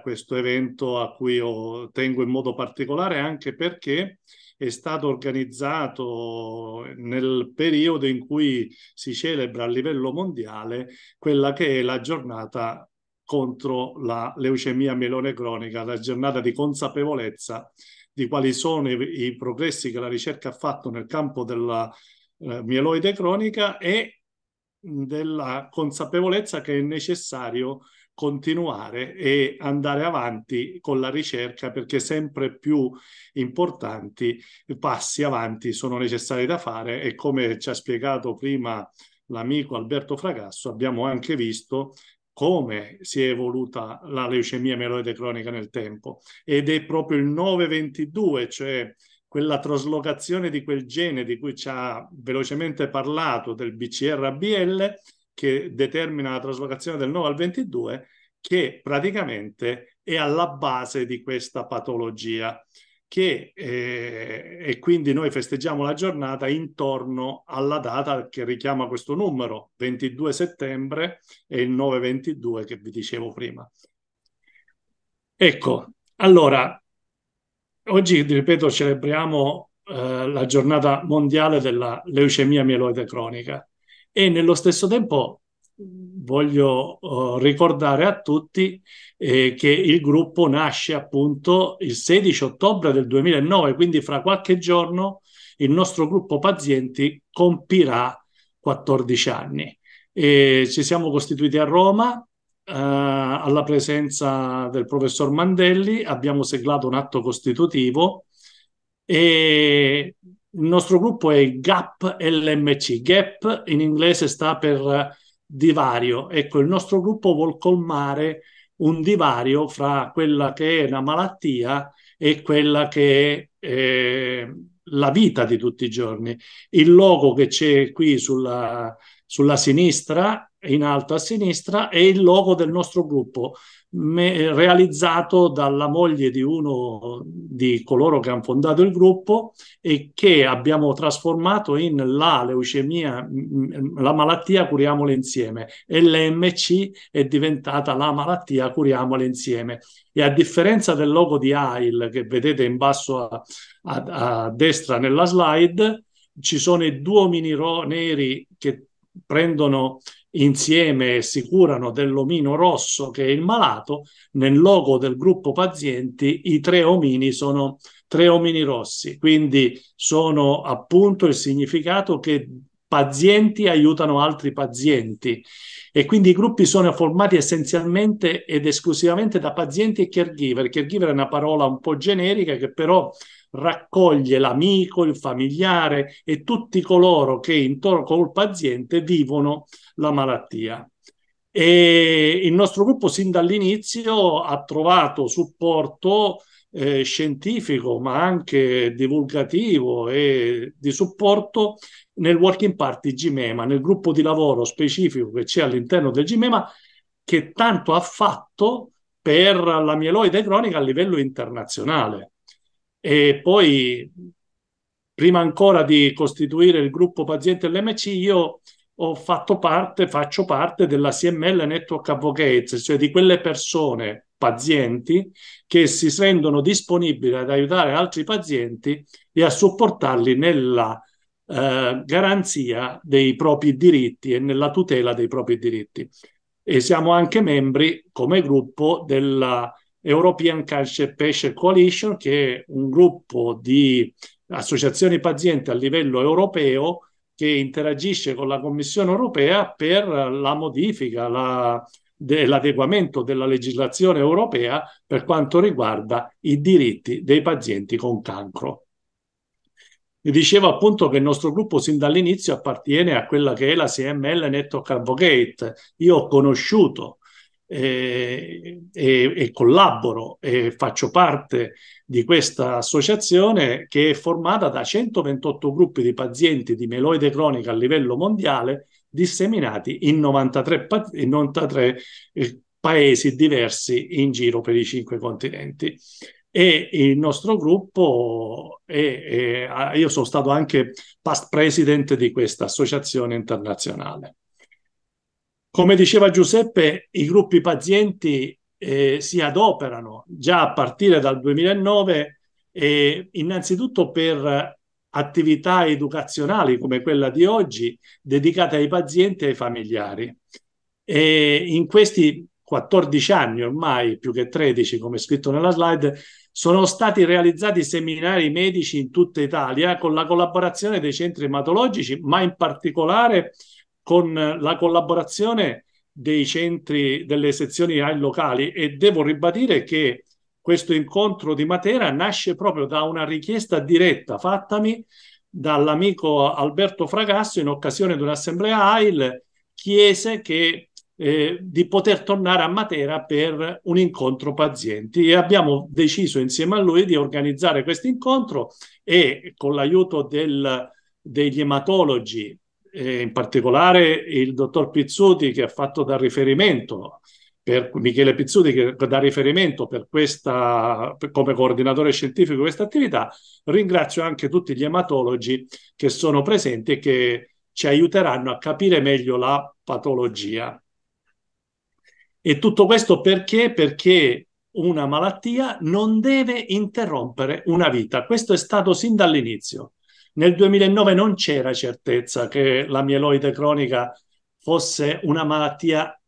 questo evento a cui io tengo in modo particolare anche perché è stato organizzato nel periodo in cui si celebra a livello mondiale quella che è la giornata contro la leucemia mielone cronica, la giornata di consapevolezza di quali sono i, i progressi che la ricerca ha fatto nel campo della eh, mieloide cronica e della consapevolezza che è necessario continuare e andare avanti con la ricerca perché sempre più importanti passi avanti sono necessari da fare e come ci ha spiegato prima l'amico Alberto Fragasso abbiamo anche visto come si è evoluta la leucemia mieloide cronica nel tempo. Ed è proprio il 922, cioè quella traslocazione di quel gene di cui ci ha velocemente parlato del BCR-ABL che determina la traslocazione del 9 al 22 che praticamente è alla base di questa patologia che eh, e quindi noi festeggiamo la giornata intorno alla data che richiama questo numero, 22 settembre e il 9-22 che vi dicevo prima. Ecco, allora, oggi, ripeto, celebriamo eh, la giornata mondiale della leucemia mieloide cronica e nello stesso tempo voglio uh, ricordare a tutti eh, che il gruppo nasce appunto il 16 ottobre del 2009, quindi fra qualche giorno il nostro gruppo pazienti compirà 14 anni. E ci siamo costituiti a Roma uh, alla presenza del professor Mandelli, abbiamo seglato un atto costitutivo e il nostro gruppo è GAP LMC. GAP in inglese sta per divario. Ecco, il nostro gruppo vuol colmare un divario fra quella che è una malattia e quella che è eh, la vita di tutti i giorni. Il logo che c'è qui sulla, sulla sinistra, in alto a sinistra, è il logo del nostro gruppo me, realizzato dalla moglie di uno di coloro che hanno fondato il gruppo e che abbiamo trasformato in la leucemia, la malattia curiamola insieme e l'MC è diventata la malattia curiamola insieme. E a differenza del logo di AIL che vedete in basso a, a, a destra nella slide, ci sono i due omini neri che prendono insieme si curano dell'omino rosso che è il malato, nel logo del gruppo pazienti i tre omini sono tre omini rossi, quindi sono appunto il significato che pazienti aiutano altri pazienti e quindi i gruppi sono formati essenzialmente ed esclusivamente da pazienti e caregiver. Caregiver è una parola un po' generica che però raccoglie l'amico, il familiare e tutti coloro che intorno col paziente vivono la malattia. E il nostro gruppo sin dall'inizio ha trovato supporto eh, scientifico, ma anche divulgativo e di supporto nel Working Party GMEMA, nel gruppo di lavoro specifico che c'è all'interno del GMEMA, che tanto ha fatto per la mieloide cronica a livello internazionale. E poi, prima ancora di costituire il gruppo paziente LMC, io ho fatto parte, faccio parte della CML Network Advocates, cioè di quelle persone, pazienti, che si rendono disponibili ad aiutare altri pazienti e a supportarli nella eh, garanzia dei propri diritti e nella tutela dei propri diritti. E siamo anche membri come gruppo della European Cancer Patient Coalition, che è un gruppo di associazioni pazienti a livello europeo che interagisce con la Commissione europea per la modifica, la, dell'adeguamento della legislazione europea per quanto riguarda i diritti dei pazienti con cancro. Vi dicevo appunto che il nostro gruppo sin dall'inizio appartiene a quella che è la CML Network Advocate. Io ho conosciuto e, e, e collaboro e faccio parte di questa associazione che è formata da 128 gruppi di pazienti di meloide cronica a livello mondiale disseminati in 93, in 93 eh, paesi diversi in giro per i cinque continenti. E il nostro gruppo, è, è, io sono stato anche past president di questa associazione internazionale. Come diceva Giuseppe, i gruppi pazienti eh, si adoperano già a partire dal 2009, eh, innanzitutto per attività educazionali come quella di oggi, dedicate ai pazienti e ai familiari. E in questi 14 anni ormai, più che 13 come scritto nella slide, sono stati realizzati seminari medici in tutta Italia con la collaborazione dei centri ematologici, ma in particolare con la collaborazione dei centri delle sezioni AI locali. E devo ribadire che questo incontro di Matera nasce proprio da una richiesta diretta fattami dall'amico Alberto Fragasso in occasione di un'assemblea AIL chiese che eh, di poter tornare a Matera per un incontro pazienti. E abbiamo deciso insieme a lui di organizzare questo incontro e con l'aiuto del, degli ematologi eh, in particolare il dottor Pizzuti che ha fatto da riferimento per Michele Pizzuti che dà riferimento per questa, per, come coordinatore scientifico di questa attività. Ringrazio anche tutti gli ematologi che sono presenti e che ci aiuteranno a capire meglio la patologia. E tutto questo perché? Perché una malattia non deve interrompere una vita. Questo è stato sin dall'inizio. Nel 2009 non c'era certezza che la mieloide cronica fosse una malattia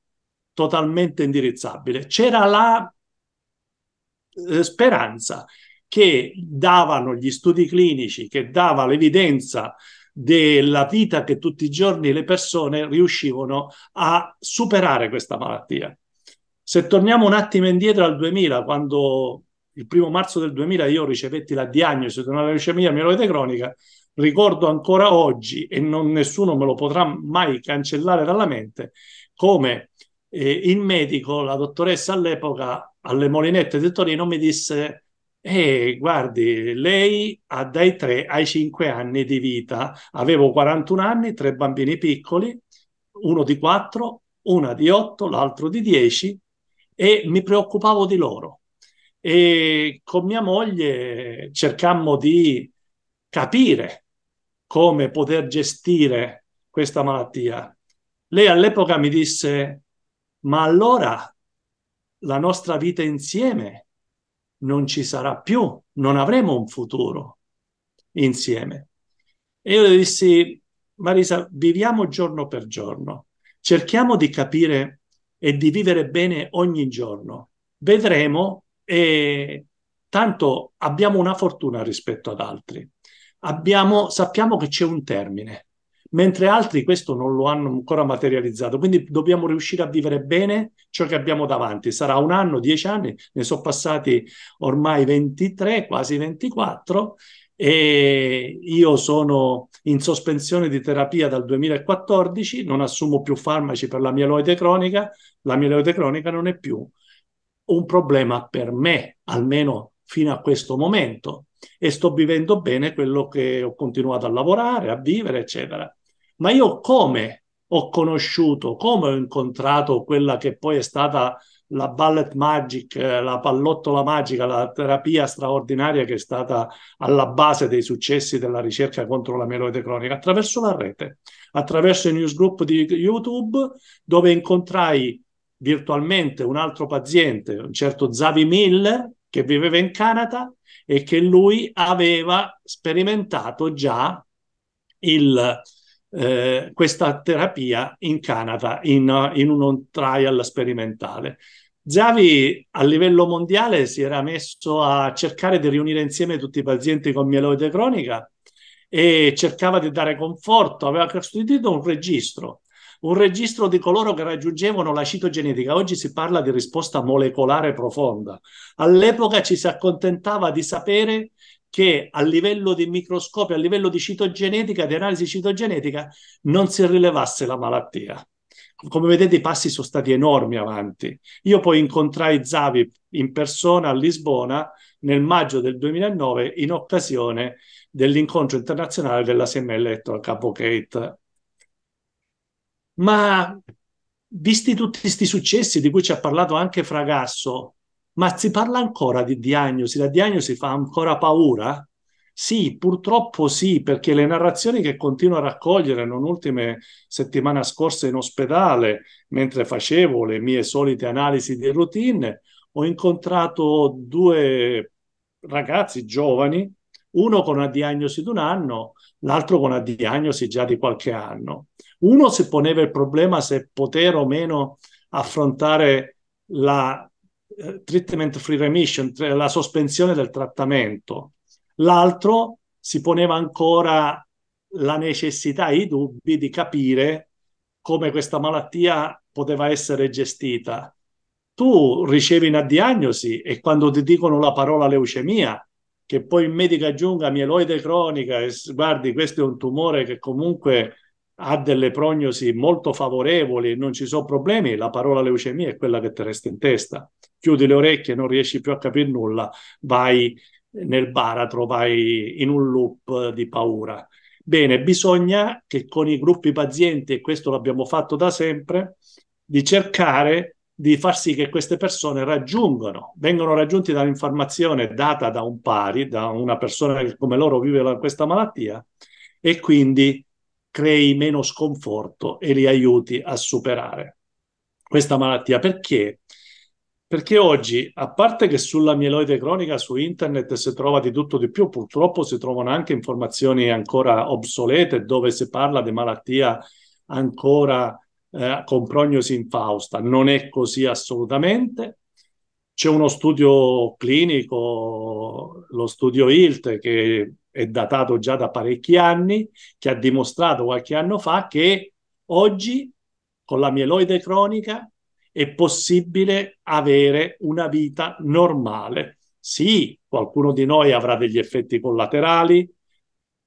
totalmente indirizzabile. C'era la eh, speranza che davano gli studi clinici, che dava l'evidenza della vita che tutti i giorni le persone riuscivano a superare questa malattia. Se torniamo un attimo indietro al 2000, quando il primo marzo del 2000 io ricevetti la diagnosi di una leucemia mieloide cronica, ricordo ancora oggi, e non, nessuno me lo potrà mai cancellare dalla mente, come eh, il medico, la dottoressa all'epoca, alle Molinette di Torino, mi disse eh, guardi, lei ha dai 3 ai 5 anni di vita. Avevo 41 anni, tre bambini piccoli, uno di 4, una di 8, l'altro di 10 e mi preoccupavo di loro. E con mia moglie cercammo di capire come poter gestire questa malattia. Lei all'epoca mi disse, ma allora la nostra vita insieme non ci sarà più, non avremo un futuro insieme. E io le dissi, Marisa, viviamo giorno per giorno, cerchiamo di capire e di vivere bene ogni giorno. Vedremo e tanto abbiamo una fortuna rispetto ad altri. Abbiamo, sappiamo che c'è un termine, mentre altri questo non lo hanno ancora materializzato. Quindi dobbiamo riuscire a vivere bene ciò che abbiamo davanti. Sarà un anno, dieci anni, ne sono passati ormai 23, quasi 24 e io sono in sospensione di terapia dal 2014, non assumo più farmaci per la mieloide cronica, la mieloide cronica non è più un problema per me, almeno fino a questo momento, e sto vivendo bene quello che ho continuato a lavorare, a vivere, eccetera. Ma io come ho conosciuto, come ho incontrato quella che poi è stata la ballet magic, la pallottola magica, la terapia straordinaria che è stata alla base dei successi della ricerca contro la mieloide cronica, attraverso la rete, attraverso il newsgroup di YouTube, dove incontrai virtualmente un altro paziente, un certo Zavi Miller, che viveva in Canada e che lui aveva sperimentato già il, eh, questa terapia in Canada in, in un trial sperimentale. Zavi a livello mondiale si era messo a cercare di riunire insieme tutti i pazienti con mieloide cronica e cercava di dare conforto, aveva costituito un registro, un registro di coloro che raggiungevano la citogenetica. Oggi si parla di risposta molecolare profonda. All'epoca ci si accontentava di sapere che a livello di microscopio, a livello di citogenetica, di analisi citogenetica, non si rilevasse la malattia. Come vedete i passi sono stati enormi avanti. Io poi incontrai Zavi in persona a Lisbona nel maggio del 2009 in occasione dell'incontro internazionale della Electoral Capo Kate. Ma visti tutti questi successi di cui ci ha parlato anche Fragasso, ma si parla ancora di diagnosi, la diagnosi fa ancora paura? Sì, purtroppo sì, perché le narrazioni che continuo a raccogliere, non ultime settimana scorsa in ospedale, mentre facevo le mie solite analisi di routine, ho incontrato due ragazzi giovani, uno con una diagnosi di un anno, l'altro con una diagnosi già di qualche anno. Uno si poneva il problema se poter o meno affrontare la uh, treatment free remission, la sospensione del trattamento. L'altro si poneva ancora la necessità, i dubbi di capire come questa malattia poteva essere gestita. Tu ricevi una diagnosi e quando ti dicono la parola leucemia, che poi il medico aggiunga mieloide cronica e guardi, questo è un tumore che comunque ha delle prognosi molto favorevoli non ci sono problemi, la parola leucemia è quella che ti resta in testa. Chiudi le orecchie, non riesci più a capire nulla, vai nel baratro, vai in un loop di paura. Bene, bisogna che con i gruppi pazienti, e questo l'abbiamo fatto da sempre, di cercare di far sì che queste persone raggiungano, vengano raggiunti dall'informazione data da un pari, da una persona che come loro vive la, questa malattia e quindi crei meno sconforto e li aiuti a superare questa malattia. Perché? Perché oggi, a parte che sulla mieloide cronica su internet si trova di tutto di più, purtroppo si trovano anche informazioni ancora obsolete dove si parla di malattia ancora eh, con prognosi infausta. Non è così assolutamente. C'è uno studio clinico, lo studio ILT, che è datato già da parecchi anni, che ha dimostrato qualche anno fa che oggi con la mieloide cronica è possibile avere una vita normale. Sì, qualcuno di noi avrà degli effetti collaterali,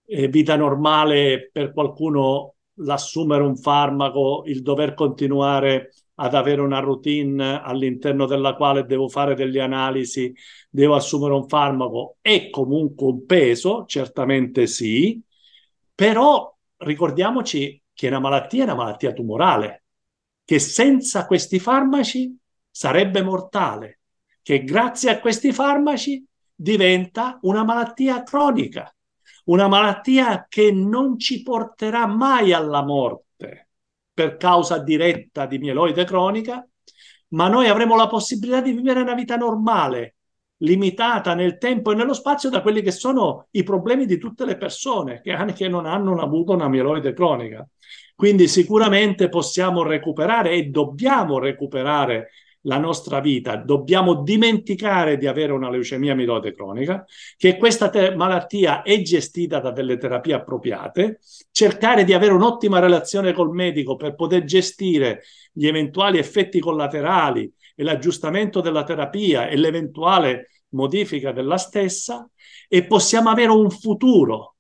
eh, vita normale per qualcuno l'assumere un farmaco, il dover continuare ad avere una routine all'interno della quale devo fare delle analisi, devo assumere un farmaco, è comunque un peso, certamente sì, però ricordiamoci che una malattia è una malattia tumorale, che senza questi farmaci sarebbe mortale, che grazie a questi farmaci diventa una malattia cronica una malattia che non ci porterà mai alla morte per causa diretta di mieloide cronica, ma noi avremo la possibilità di vivere una vita normale, limitata nel tempo e nello spazio da quelli che sono i problemi di tutte le persone che anche non hanno avuto una mieloide cronica. Quindi sicuramente possiamo recuperare e dobbiamo recuperare la nostra vita, dobbiamo dimenticare di avere una leucemia mieloide cronica, che questa te- malattia è gestita da delle terapie appropriate, cercare di avere un'ottima relazione col medico per poter gestire gli eventuali effetti collaterali e l'aggiustamento della terapia e l'eventuale modifica della stessa e possiamo avere un futuro,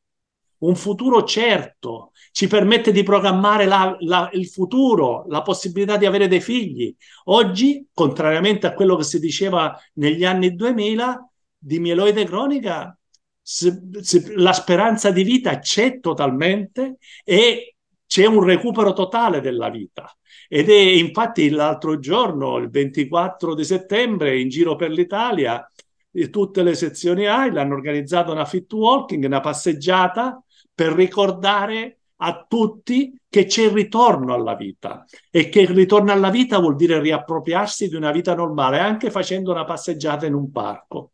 un futuro certo, ci permette di programmare la, la, il futuro, la possibilità di avere dei figli. Oggi, contrariamente a quello che si diceva negli anni 2000, di mieloide cronica se, se, la speranza di vita c'è totalmente e c'è un recupero totale della vita. Ed è infatti l'altro giorno, il 24 di settembre, in giro per l'Italia, tutte le sezioni AI hanno organizzato una fit walking, una passeggiata per ricordare a tutti che c'è il ritorno alla vita e che il ritorno alla vita vuol dire riappropriarsi di una vita normale anche facendo una passeggiata in un parco.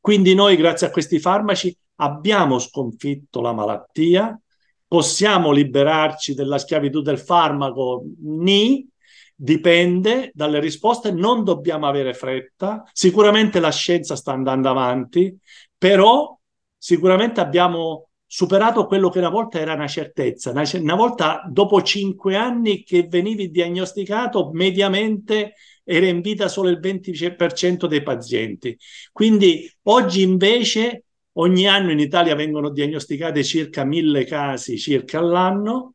Quindi noi grazie a questi farmaci abbiamo sconfitto la malattia, possiamo liberarci della schiavitù del farmaco? Ni, dipende dalle risposte, non dobbiamo avere fretta, sicuramente la scienza sta andando avanti, però sicuramente abbiamo superato quello che una volta era una certezza. Una, volta, dopo cinque anni che venivi diagnosticato, mediamente era in vita solo il 20% dei pazienti. Quindi oggi invece ogni anno in Italia vengono diagnosticati circa mille casi circa all'anno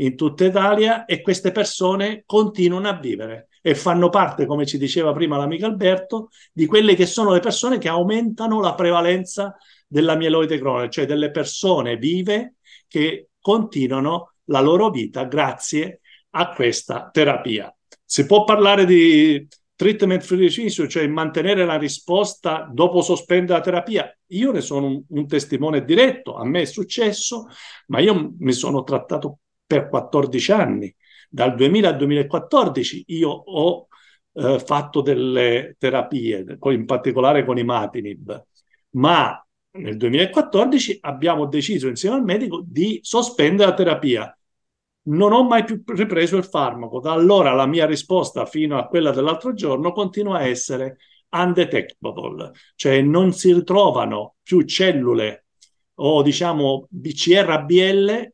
in tutta Italia e queste persone continuano a vivere e fanno parte, come ci diceva prima l'amico Alberto, di quelle che sono le persone che aumentano la prevalenza della mieloide cronica, cioè delle persone vive che continuano la loro vita grazie a questa terapia. Si può parlare di treatment free remission, cioè mantenere la risposta dopo sospendere la terapia. Io ne sono un, un testimone diretto, a me è successo, ma io mi sono trattato per 14 anni. Dal 2000 al 2014 io ho eh, fatto delle terapie, in particolare con i Matinib, ma nel 2014 abbiamo deciso insieme al medico di sospendere la terapia non ho mai più ripreso il farmaco. Da allora la mia risposta fino a quella dell'altro giorno continua a essere undetectable, cioè non si ritrovano più cellule o diciamo BCR-ABL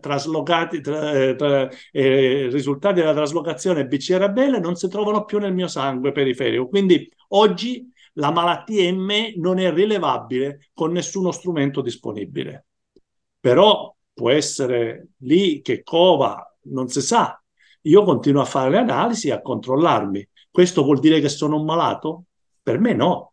traslocati, tra, tra, eh, risultati della traslocazione BCR-ABL non si trovano più nel mio sangue periferico. Quindi oggi la malattia in me non è rilevabile con nessuno strumento disponibile. Però può essere lì che cova, non si sa. Io continuo a fare le analisi e a controllarmi. Questo vuol dire che sono un malato? Per me no.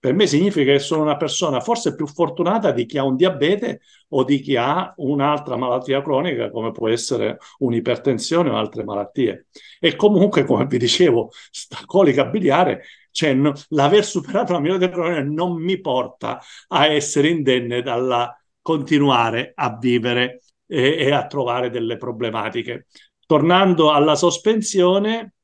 Per me significa che sono una persona forse più fortunata di chi ha un diabete o di chi ha un'altra malattia cronica, come può essere un'ipertensione o altre malattie. E comunque, come vi dicevo, sta colica biliare, cioè no, l'aver superato la mieloide cronica non mi porta a essere indenne dalla continuare a vivere e, e a trovare delle problematiche. Tornando alla sospensione,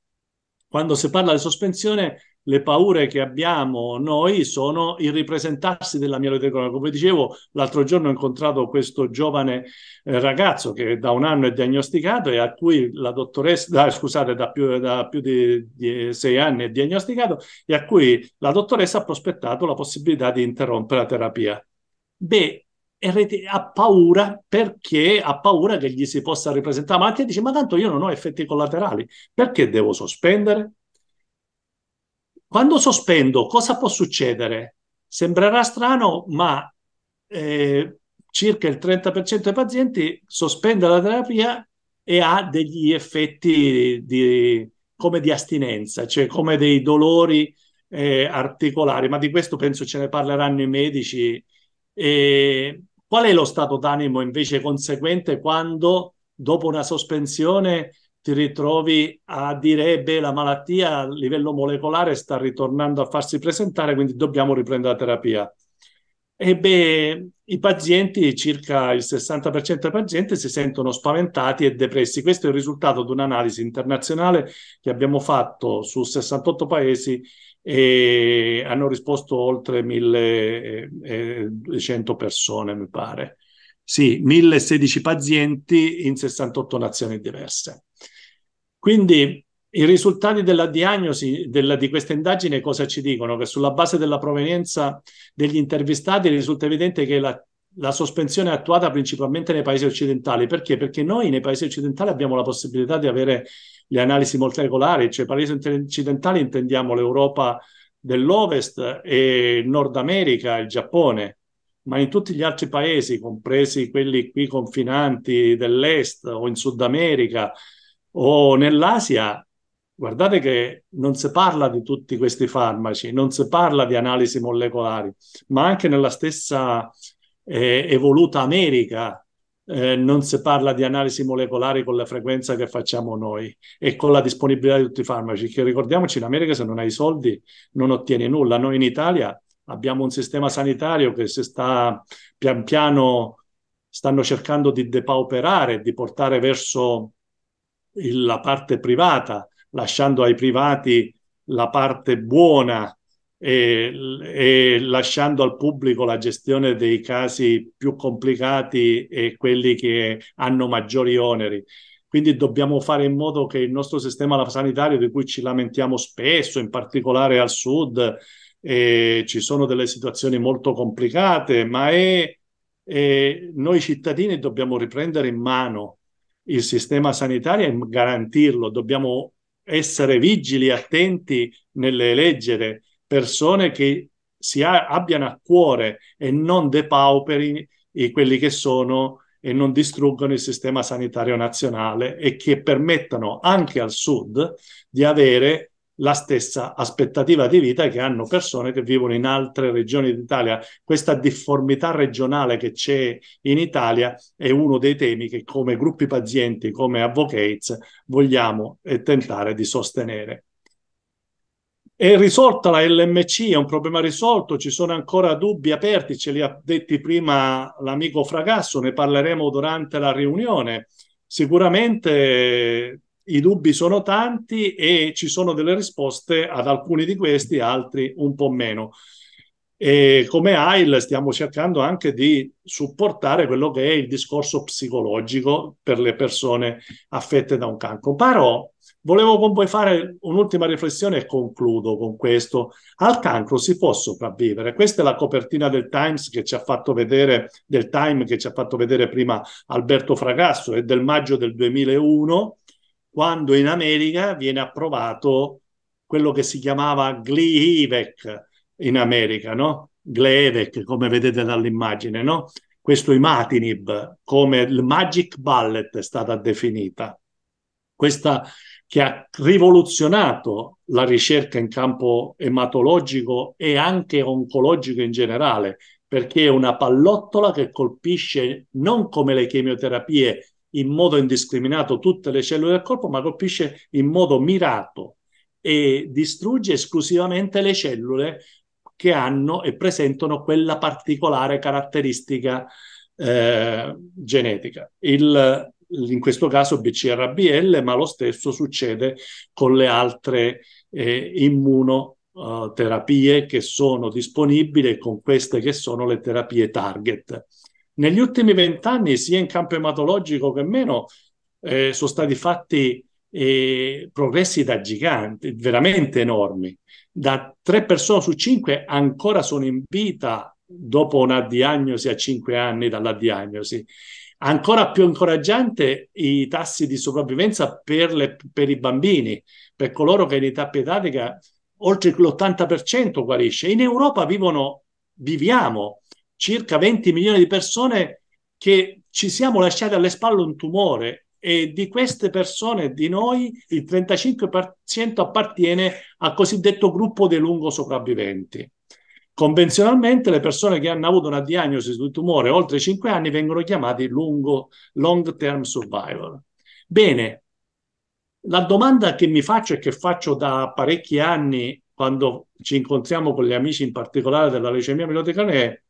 quando si parla di sospensione, le paure che abbiamo noi sono il ripresentarsi della mieloide cronica. Come dicevo, l'altro giorno ho incontrato questo giovane eh, ragazzo che da un anno è diagnosticato e a cui la dottoressa, scusate, da più, da più di, di, sei anni è diagnosticato e a cui la dottoressa ha prospettato la possibilità di interrompere la terapia. Beh, ha paura perché ha paura che gli si possa ripresentare, ma anche dice, ma tanto io non ho effetti collaterali, perché devo sospendere? Quando sospendo, cosa può succedere? Sembrerà strano, ma eh, circa il 30% dei pazienti sospende la terapia e ha degli effetti di, come di astinenza, cioè come dei dolori eh, articolari, ma di questo penso ce ne parleranno i medici e qual è lo stato d'animo invece conseguente quando dopo una sospensione ti ritrovi a dire eh, beh la malattia a livello molecolare sta ritornando a farsi presentare quindi dobbiamo riprendere la terapia e i pazienti circa il 60% dei pazienti si sentono spaventati e depressi questo è il risultato di un'analisi internazionale che abbiamo fatto su 68 paesi e hanno risposto oltre 1200 persone, mi pare. Sì, 1016 pazienti in 68 nazioni diverse. Quindi i risultati della diagnosi della, di questa indagine cosa ci dicono? Che sulla base della provenienza degli intervistati risulta evidente che la, la sospensione è attuata principalmente nei paesi occidentali. Perché? Perché noi nei paesi occidentali abbiamo la possibilità di avere le analisi molecolari, cioè paesi occidentali intendiamo l'Europa dell'Ovest e Nord America, il Giappone, ma in tutti gli altri paesi, compresi quelli qui confinanti dell'Est o in Sud America o nell'Asia, guardate che non si parla di tutti questi farmaci, non si parla di analisi molecolari, ma anche nella stessa eh, evoluta America eh, non si parla di analisi molecolari con la frequenza che facciamo noi e con la disponibilità di tutti i farmaci, che ricordiamoci in America se non hai soldi non ottieni nulla. Noi in Italia abbiamo un sistema sanitario che si sta pian piano stanno cercando di depauperare, di portare verso il, la parte privata, lasciando ai privati la parte buona e, e, lasciando al pubblico la gestione dei casi più complicati e quelli che hanno maggiori oneri. Quindi dobbiamo fare in modo che il nostro sistema sanitario, di cui ci lamentiamo spesso, in particolare al sud, eh, ci sono delle situazioni molto complicate, ma è, è, noi cittadini dobbiamo riprendere in mano il sistema sanitario e garantirlo, dobbiamo essere vigili, attenti nell'eleggere persone che si ha, abbiano a cuore e non depauperi quelli che sono e non distruggono il sistema sanitario nazionale e che permettano anche al sud di avere la stessa aspettativa di vita che hanno persone che vivono in altre regioni d'Italia. Questa difformità regionale che c'è in Italia è uno dei temi che come gruppi pazienti, come advocates, vogliamo tentare di sostenere. È risolta la LMC, è un problema risolto, ci sono ancora dubbi aperti, ce li ha detti prima l'amico Fragasso, ne parleremo durante la riunione. Sicuramente i dubbi sono tanti e ci sono delle risposte ad alcuni di questi, altri un po' meno. E come AIL stiamo cercando anche di supportare quello che è il discorso psicologico per le persone affette da un cancro. Però volevo con voi fare un'ultima riflessione e concludo con questo. Al cancro si può sopravvivere. Questa è la copertina del Times che ci ha fatto vedere, del Time che ci ha fatto vedere prima Alberto Fragasso, è del maggio del 2001, quando in America viene approvato quello che si chiamava Glee-Ivec, in America, no? Gleevec, come vedete dall'immagine, no? Questo imatinib, come il magic bullet è stata definita. Questa che ha rivoluzionato la ricerca in campo ematologico e anche oncologico in generale, perché è una pallottola che colpisce non come le chemioterapie in modo indiscriminato tutte le cellule del corpo, ma colpisce in modo mirato e distrugge esclusivamente le cellule che hanno e presentano quella particolare caratteristica eh, genetica. Il, in questo caso BCRBL, ma lo stesso succede con le altre eh, immunoterapie che sono disponibili e con queste che sono le terapie target. Negli ultimi vent'anni, sia in campo ematologico che meno, eh, sono stati fatti eh, progressi da giganti, veramente enormi da tre persone su cinque ancora sono in vita dopo una diagnosi a cinque anni dalla diagnosi. Ancora più incoraggiante i tassi di sopravvivenza per, le, per i bambini, per coloro che in età pediatrica oltre l'80% guarisce. In Europa vivono, viviamo circa 20 milioni di persone che ci siamo lasciati alle spalle un tumore e di queste persone, di noi, il 35% appartiene al cosiddetto gruppo dei lungo sopravviventi. Convenzionalmente le persone che hanno avuto una diagnosi di tumore oltre 5 anni vengono chiamati lungo, long term survivor. Bene, la domanda che mi faccio e che faccio da parecchi anni quando ci incontriamo con gli amici in particolare della leucemia mieloide è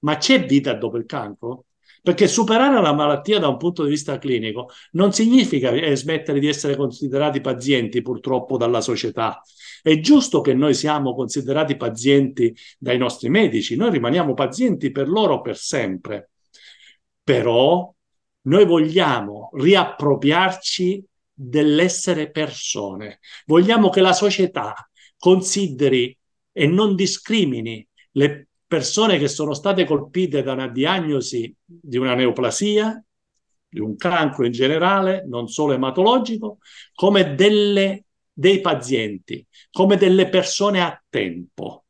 ma c'è vita dopo il cancro? Perché superare la malattia da un punto di vista clinico non significa eh, smettere di essere considerati pazienti purtroppo dalla società. È giusto che noi siamo considerati pazienti dai nostri medici, noi rimaniamo pazienti per loro per sempre. Però noi vogliamo riappropriarci dell'essere persone. Vogliamo che la società consideri e non discrimini le persone che sono state colpite da una diagnosi di una neoplasia, di un cancro in generale, non solo ematologico, come delle, dei pazienti, come delle persone a tempo,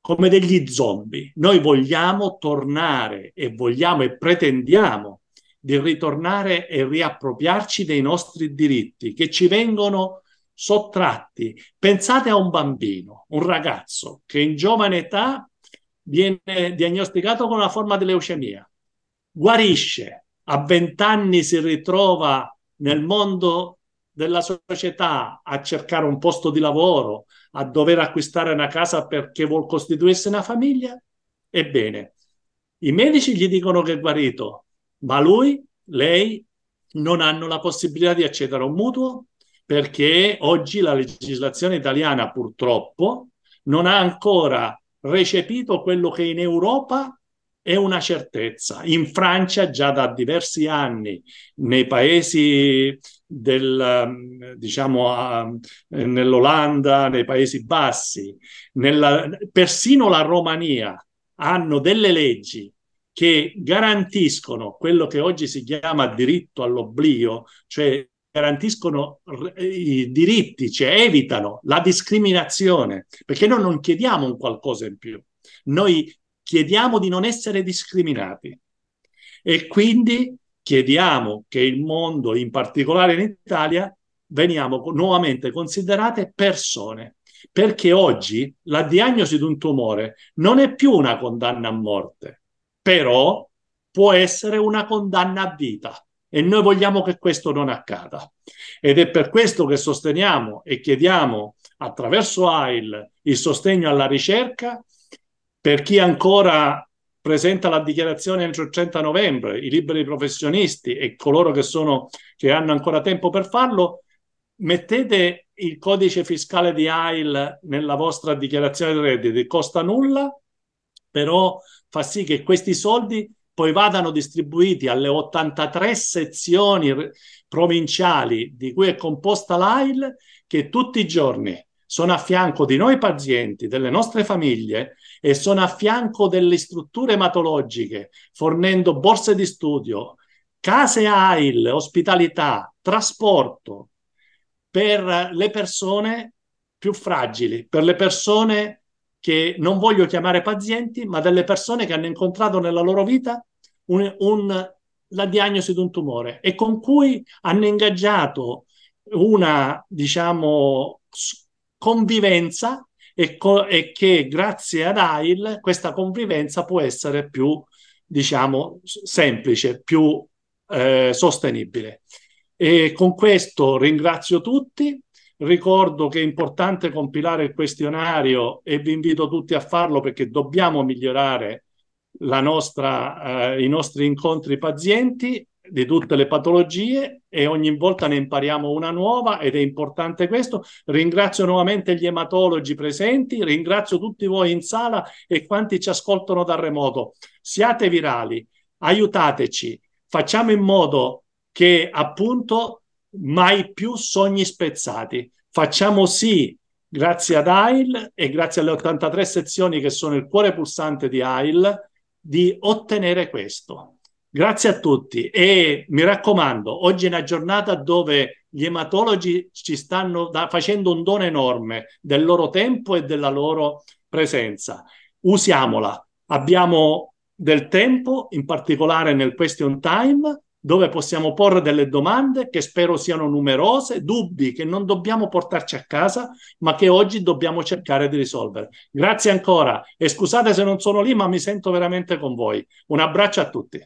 come degli zombie. Noi vogliamo tornare e vogliamo e pretendiamo di ritornare e riappropriarci dei nostri diritti che ci vengono sottratti. Pensate a un bambino, un ragazzo che in giovane età viene diagnosticato con una forma di leucemia, guarisce, a vent'anni si ritrova nel mondo della società a cercare un posto di lavoro, a dover acquistare una casa perché vuol costituirsi una famiglia, ebbene, i medici gli dicono che è guarito, ma lui, lei, non hanno la possibilità di accedere a un mutuo perché oggi la legislazione italiana purtroppo non ha ancora recepito quello che in Europa è una certezza. In Francia già da diversi anni, nei paesi del, diciamo, nell'Olanda, nei Paesi Bassi, nella, persino la Romania hanno delle leggi che garantiscono quello che oggi si chiama diritto all'oblio, cioè garantiscono i diritti, cioè evitano la discriminazione, perché noi non chiediamo un qualcosa in più, noi chiediamo di non essere discriminati. E quindi chiediamo che il mondo, in particolare in Italia, veniamo nuovamente considerate persone, perché oggi la diagnosi di un tumore non è più una condanna a morte, però può essere una condanna a vita e noi vogliamo che questo non accada. Ed è per questo che sosteniamo e chiediamo attraverso AIL il sostegno alla ricerca per chi ancora presenta la dichiarazione entro il 30 novembre, i liberi professionisti e coloro che, sono, che hanno ancora tempo per farlo, mettete il codice fiscale di AIL nella vostra dichiarazione di redditi, costa nulla, però fa sì che questi soldi poi vadano distribuiti alle 83 sezioni provinciali di cui è composta l'AIL, che tutti i giorni sono a fianco di noi pazienti, delle nostre famiglie e sono a fianco delle strutture ematologiche, fornendo borse di studio, case AIL, ospitalità, trasporto per le persone più fragili, per le persone che non voglio chiamare pazienti, ma delle persone che hanno incontrato nella loro vita un, un, la diagnosi di un tumore e con cui hanno ingaggiato una, diciamo, convivenza e, co- e che grazie ad AIL questa convivenza può essere più, diciamo, semplice, più eh, sostenibile. E con questo ringrazio tutti. Ricordo che è importante compilare il questionario e vi invito tutti a farlo perché dobbiamo migliorare nostra, eh, i nostri incontri pazienti di tutte le patologie e ogni volta ne impariamo una nuova ed è importante questo. Ringrazio nuovamente gli ematologi presenti, ringrazio tutti voi in sala e quanti ci ascoltano da remoto. Siate virali, aiutateci, facciamo in modo che appunto mai più sogni spezzati. Facciamo sì, grazie ad AIL e grazie alle 83 sezioni che sono il cuore pulsante di AIL, di ottenere questo. Grazie a tutti e mi raccomando, oggi è una giornata dove gli ematologi ci stanno da, facendo un dono enorme del loro tempo e della loro presenza. Usiamola. Abbiamo del tempo, in particolare nel question time, dove possiamo porre delle domande che spero siano numerose, dubbi che non dobbiamo portarci a casa, ma che oggi dobbiamo cercare di risolvere. Grazie ancora e scusate se non sono lì, ma mi sento veramente con voi. Un abbraccio a tutti.